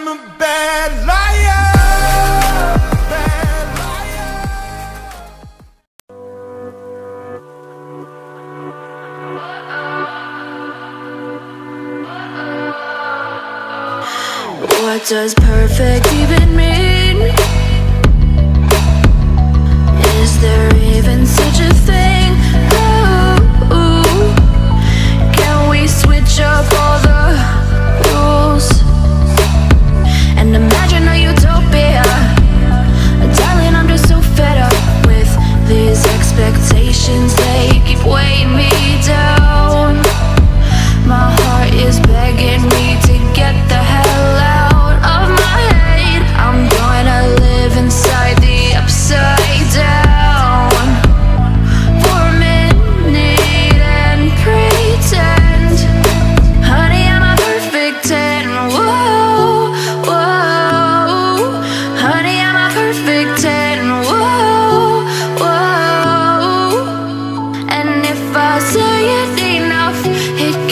I'm a bad liar. What does perfect even mean?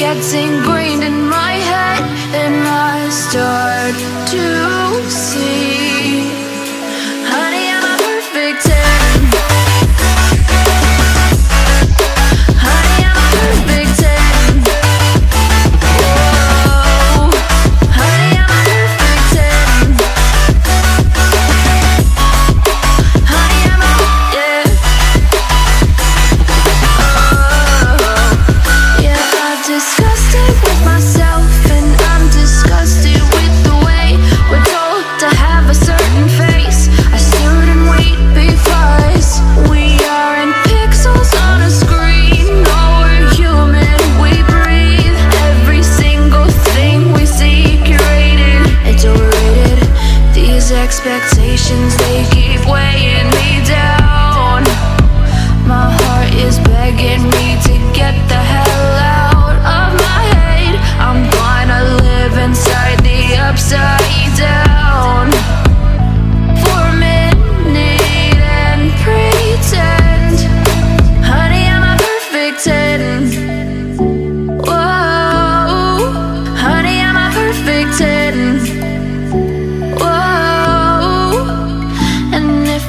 gets green in These expectations, they keep weighing me down. My heart is begging